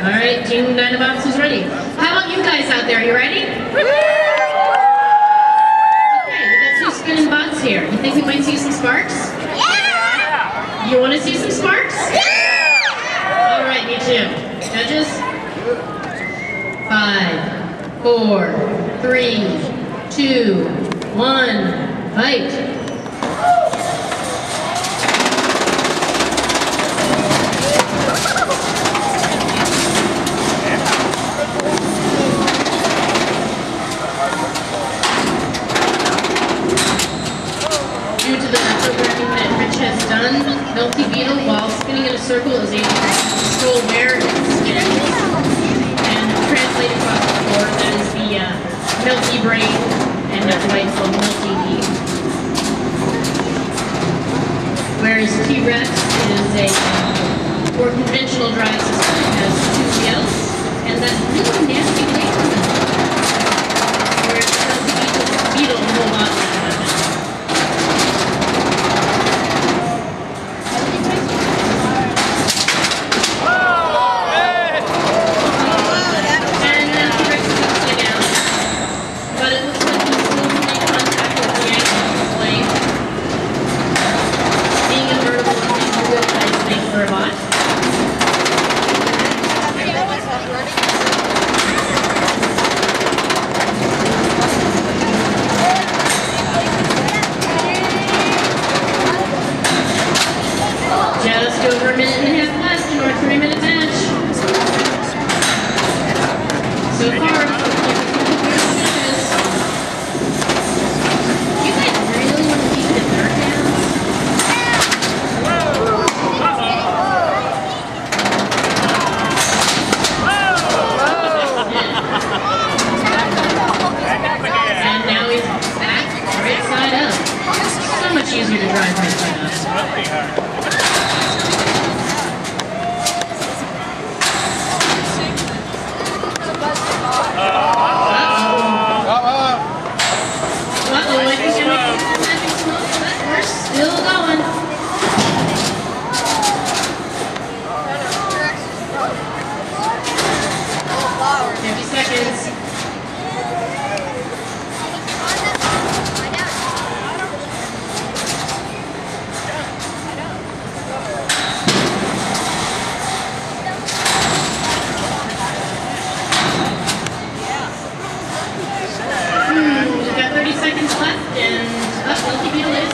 All right, Team Dinobots is ready. How about you guys out there? You ready? Okay, we got two spinning bots here. You think we might see some sparks? Yeah! You want to see some sparks? Yeah! All right, me too. Judges? Five, four, three, two, one, fight. due to the retrograding that Rich has done, Melty Beetle, while spinning in a circle, is able to control where it spins and translate across the floor. That is the uh, Melty Brain, and that's why it's called Melty Beetle. Whereas T-Rex is a uh, more conventional drive system, has two wheels, and that's really nasty. Vermont. Just over a minute. seconds left, and uh, we'll.